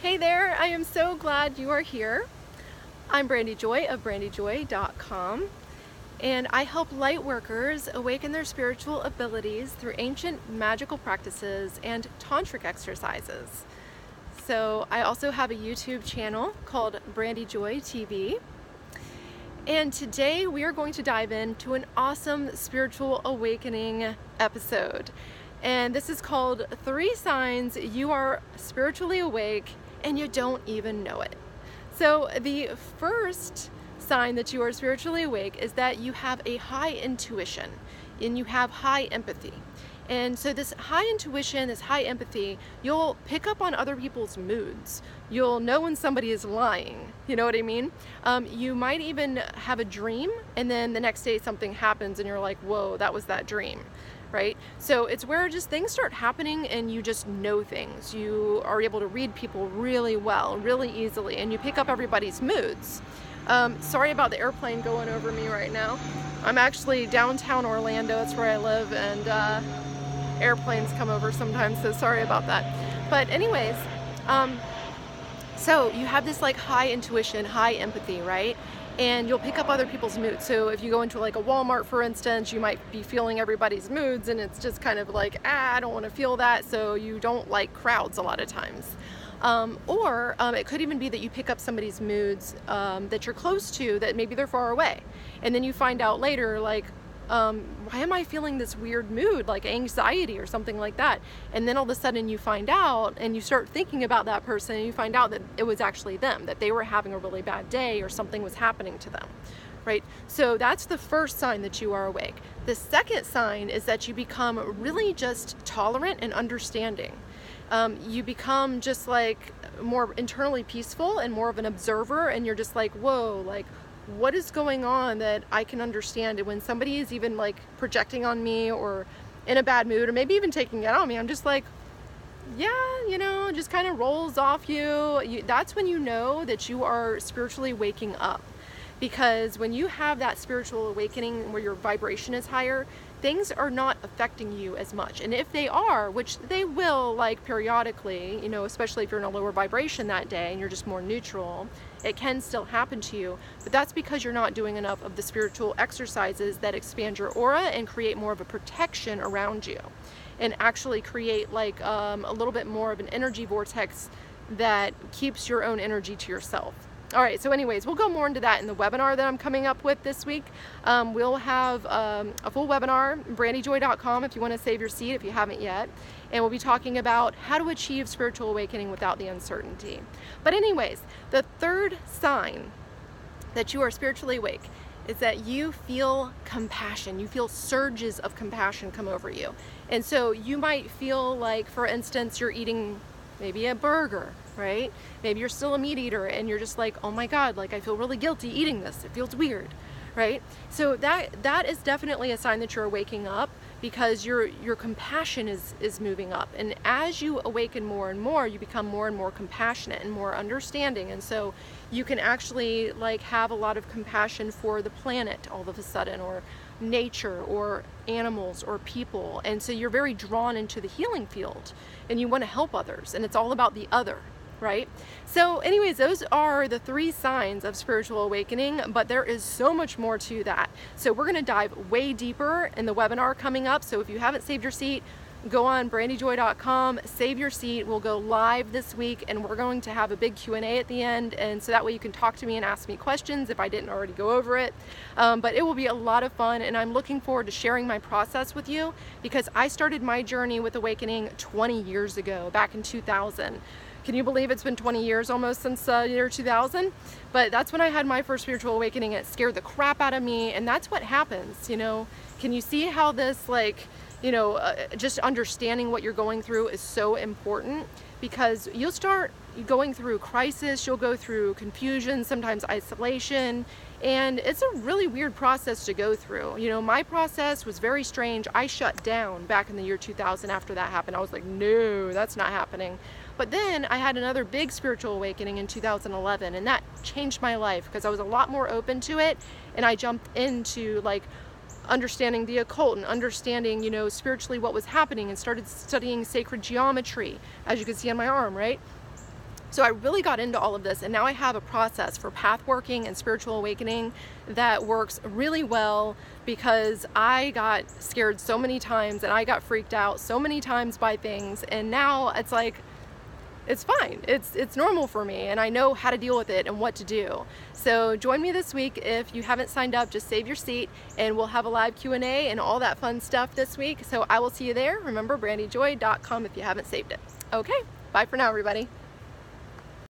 Hey there, I am so glad you are here. I'm Brandy Joy of brandyjoy.com and I help light workers awaken their spiritual abilities through ancient magical practices and tantric exercises. So I also have a YouTube channel called Brandy Joy TV. And today we are going to dive into an awesome spiritual awakening episode. And this is called Three Signs You Are Spiritually Awake and you don't even know it. So, the first sign that you are spiritually awake is that you have a high intuition and you have high empathy. And so, this high intuition, this high empathy, you'll pick up on other people's moods. You'll know when somebody is lying. You know what I mean? Um, you might even have a dream, and then the next day something happens, and you're like, whoa, that was that dream right? So it's where just things start happening and you just know things. You are able to read people really well, really easily, and you pick up everybody's moods. Um, sorry about the airplane going over me right now. I'm actually downtown Orlando, that's where I live, and uh, airplanes come over sometimes, so sorry about that. But, anyways, um, so you have this like high intuition, high empathy, right? And you'll pick up other people's moods. So if you go into like a Walmart, for instance, you might be feeling everybody's moods, and it's just kind of like, ah, I don't want to feel that. So you don't like crowds a lot of times. Um, or um, it could even be that you pick up somebody's moods um, that you're close to that maybe they're far away. And then you find out later, like, um, why am I feeling this weird mood, like anxiety or something like that? And then all of a sudden you find out and you start thinking about that person and you find out that it was actually them, that they were having a really bad day or something was happening to them. Right? So that's the first sign that you are awake. The second sign is that you become really just tolerant and understanding. Um, you become just like more internally peaceful and more of an observer, and you're just like, whoa, like, what is going on that I can understand. And when somebody is even like projecting on me or in a bad mood or maybe even taking it on me, I'm just like, yeah, you know, just kind of rolls off you. you. That's when you know that you are spiritually waking up. Because when you have that spiritual awakening where your vibration is higher, things are not affecting you as much. And if they are, which they will, like periodically, you know, especially if you're in a lower vibration that day and you're just more neutral, it can still happen to you. But that's because you're not doing enough of the spiritual exercises that expand your aura and create more of a protection around you and actually create like um, a little bit more of an energy vortex that keeps your own energy to yourself. All right, so anyways, we'll go more into that in the webinar that I'm coming up with this week. Um, we'll have um, a full webinar, brandyjoy.com if you want to save your seat if you haven't yet. And we'll be talking about how to achieve spiritual awakening without the uncertainty. But anyways, the third sign that you are spiritually awake is that you feel compassion. You feel surges of compassion come over you. And so you might feel like, for instance, you're eating maybe a burger right? Maybe you're still a meat eater and you're just like, oh my God, like I feel really guilty eating this. It feels weird, right? So that that is definitely a sign that you're waking up because your your compassion is is moving up. And as you awaken more and more you become more and more compassionate and more understanding. And so you can actually like have a lot of compassion for the planet all of a sudden or nature or animals or people. And so you're very drawn into the healing field and you want to help others and it's all about the other right? So, anyways, those are the three signs of spiritual awakening, but there is so much more to that. So, we're going to dive way deeper in the webinar coming up. So, if you haven't saved your seat, go on brandyjoy.com save your seat we'll go live this week and we're going to have a big q&a at the end and so that way you can talk to me and ask me questions if i didn't already go over it um, but it will be a lot of fun and i'm looking forward to sharing my process with you because i started my journey with awakening 20 years ago back in 2000 can you believe it's been 20 years almost since uh, year 2000? But that's when I had my first spiritual awakening. It scared the crap out of me, and that's what happens, you know. Can you see how this, like, you know, uh, just understanding what you're going through is so important because you'll start going through crisis, you'll go through confusion, sometimes isolation, and it's a really weird process to go through. You know, my process was very strange. I shut down back in the year 2000 after that happened. I was like, no, that's not happening. But then I had another big spiritual awakening in 2011, and that changed my life because I was a lot more open to it, and I jumped into like understanding the occult and understanding, you know, spiritually what was happening, and started studying sacred geometry, as you can see on my arm, right? So I really got into all of this and now I have a process for path working and spiritual awakening that works really well because I got scared so many times and I got freaked out so many times by things and now it's like it's fine. It's it's normal for me and I know how to deal with it and what to do. So join me this week if you haven't signed up, just save your seat and we'll have a live Q&A and all that fun stuff this week. So I will see you there. Remember brandyjoy.com if you haven't saved it. Okay, bye for now everybody.